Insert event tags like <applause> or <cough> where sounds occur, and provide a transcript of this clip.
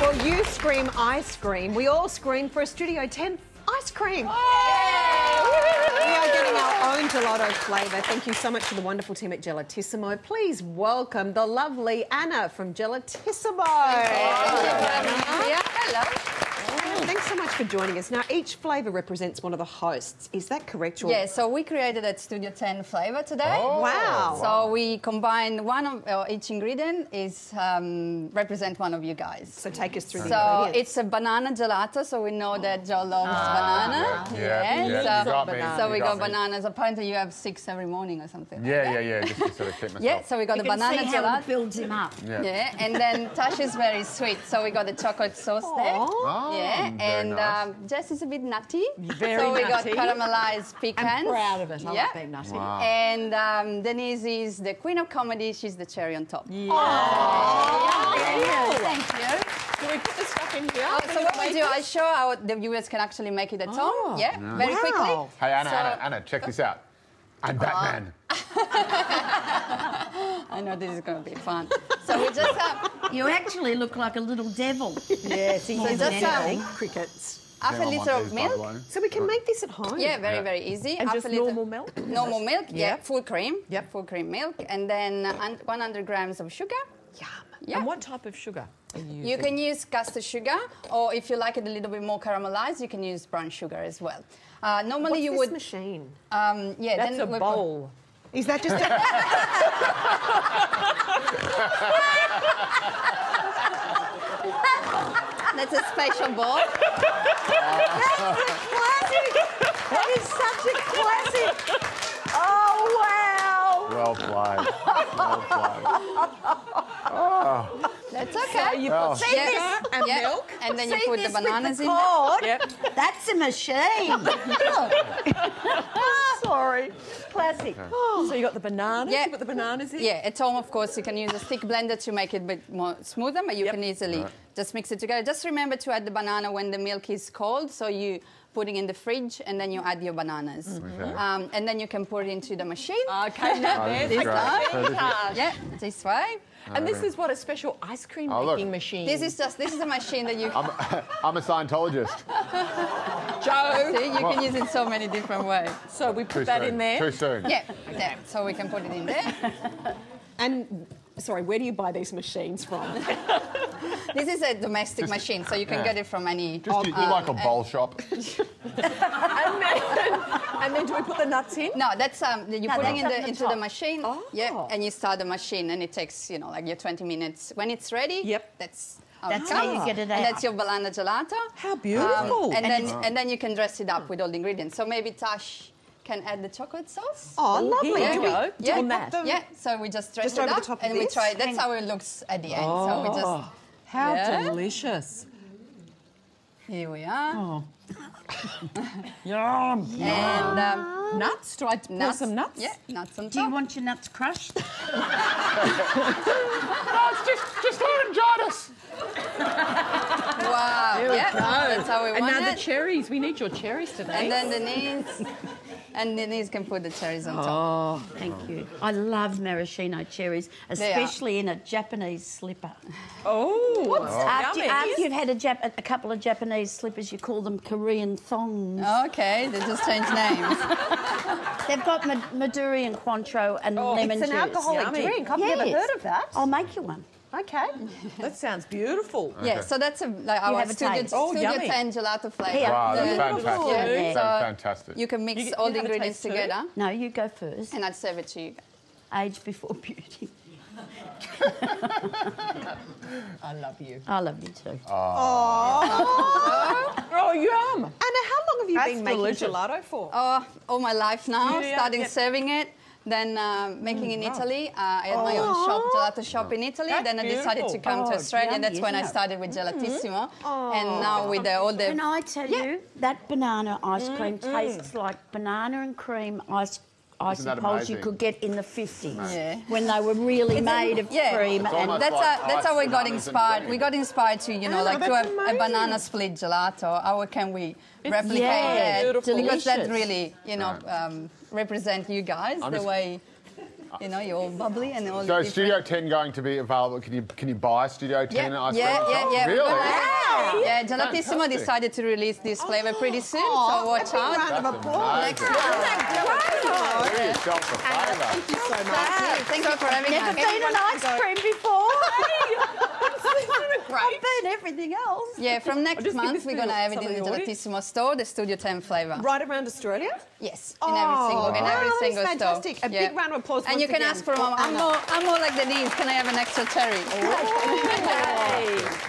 Well, you scream ice cream. We all scream for a Studio 10 ice cream. We are getting our own gelato flavour. Thank you so much to the wonderful team at Gelatissimo. Please welcome the lovely Anna from Gelatissimo. Yeah, hello. Thanks so much for joining us. Now, each flavour represents one of the hosts. Is that correct? Or- Yeah, so we created a Studio 10 flavor today. Oh, Wow. So we combine one of uh, each ingredient is um, represent one of you guys. So take us through the So it's a banana gelato, so we know that Joe loves banana. Yeah, yeah, so, you got me, so you we got got bananas. Apparently you have six every morning or something. Yeah, yeah, yeah. Just to sort of keep <laughs> myself. Yeah, so we got You the can banana see how it gelato. builds him up. Yeah. Yeah, and then Tash is very sweet, so we got the chocolate sauce there. Oh, yeah, very and nice. um, Jess is a bit nutty. Very so we nutty. got caramelized pecans. I'm proud of it. I yeah. like being nutty. Wow. And um, Denise is the queen of comedy. She's the cherry on top. Thank you. Can we put the stuff in here? Oh, so what we do, I show how the viewers can actually make it at home. Yeah, very Wow. quickly. Hey, Anna, So- Anna, Anna, check this out. I'm Batman. <laughs> I know this is going to be fun. So we just have You actually look like a little devil. Yes, he So is just, anything. um, crickets. half a liter of these, by the milk. So we can make this at home. Yeah, very, Yeah. very easy. And Half just a liter- normal milk? Normal milk, yeah. Yep. Full cream. Yep. Full cream milk. And then uh, 100 grams of sugar. Yum. Yeah. And what type of sugar you? You can use caster sugar, or if you like it a little bit more caramelized, you can use brown sugar as well. Uh, normally What's you this would, machine? um, yeah. That's then a we put- bowl. Is that just a... <laughs> That's a special bowl. That is a classic. That is such a classic. Oh, wow. Well played. Well played. <laughs> That's okay. you put Well. got sugar Yes. and Yeah. milk. And then you See put the bananas with in. the cord? Yep. That's a machine. <laughs> Look. Sorry. Classic. So you got the bananas. Yeah. You put the bananas in. Yeah, at home, of course, you can use a stick blender to make it a bit more smoother, but you Yep. can easily just mix it together. Just remember to add the banana when the milk is cold, so you put it in the fridge and then you add your bananas. Okay. Um, and then you can put it into the machine. Okay, now <laughs> Oh, there's this the is great. machine So this. Yeah, this way. And this is what a special ice cream Oh, look. making machine. This is just this is a machine that you I'm, <laughs> I'm a Scientologist. <laughs> Joe. see. You can use it in so many different ways. So we Too put that soon. in there. Too soon. Yeah, there. So we can put it in there. <laughs> And, sorry, where do you buy these machines from? <laughs> This is a domestic machine, so you can yeah. get it from any. Just you, you're like a bowl shop. <laughs> And then, and then do we put the nuts in? No, that's um, you're No, putting in the, the into the machine. Oh. Yeah, and you start the machine, and it takes you know like your 20 minutes. When it's ready, Yep. that's how That's how you get it And that's your banana gelato. How beautiful. Um, and, And then it's- and then you can dress it up with all the ingredients. So maybe Tash can add the chocolate sauce. Oh, lovely. Here Do we we- go. Yeah, on that. yeah. So we just dress Just it over the up, top of and we this? try. That's Hang how it looks at the end. So we just Oh, how Yeah. delicious. here we are, Oh. <laughs> Yum. and um, Nuts? Do I pour nuts. some nuts? Yeah, nuts on Do you want your nuts crushed? <laughs> No, it's just, just laryngitis. Wow. There we yeah, go. that's how we and want now the cherries. We need your cherries today. And then Denise, and Denise can put the cherries on top. oh, Thank you. I love maraschino cherries, especially in a Japanese slipper. oh, After, yummy. after you've had a, Jap- a couple of Japanese slippers, you call them Korean thongs. Okay, they just changed names. <laughs> They've got Ma- Maduri and Cointreau and oh, lemon juice. It's an juice. alcoholic Yummy. drink. I've never Yes. heard of that. I'll make you one. Okay. that sounds beautiful. Yeah, so that's a, like our have a studio, taste. Oh, studio yummy. 10 gelato flavor. Here. Wow, that's Yeah. fantastic. Yeah. That's So fantastic. you can mix You- all you the ingredients taste too? together, No, you go first. and I'll serve it to you. Age before beauty. <laughs> I love you. I love you too. Oh, yum. Anna, how long have you That's been making delicious. gelato for? Oh, all my life now, Yeah, starting yeah. serving it. Then uh, making in Italy. Uh, I had my own shop, gelato shop in Italy. That's then I decided to beautiful. come to Oh, Australia. yummy, That's when I isn't it? started with Gelatissimo. And now with the, all the Can I tell you that banana ice cream tastes like banana and cream ice. I Isn't suppose you could get in the 50s Yeah. when they were really made of yeah. cream. It's And That's, like how, that's how we got inspired. We got inspired to, you know, Oh, like to that's have a banana split gelato. How can we replicate yeah, that? beautiful. Because that really, you know, um, represent you guys I'm the just- way. You know, you're all bubbly and all So different. Studio 10 going to be available. Can you can you buy Studio 10 yeah, ice yeah, cream? yeah, yeah. Really? Wow. Yeah, Gelatissimo decided to release this flavour pretty oh, soon, Oh, so watch out. round of applause. Next amazing. year. Give yourself a flavour. Thank you so much. Thank you. For having Never been an ice cream before. Great. I've been everything else. Yeah, from <laughs> next month we're going to have it in the the. Gelatissimo store, the Studio 10 flavour. Right around Australia? Yes, in every oh, single, in wow, every that is single fantastic. store. A big round of applause And you can again ask for for more. I'm more, I'm more like the Denise. Can I have an extra cherry? Oh. <laughs> Hey.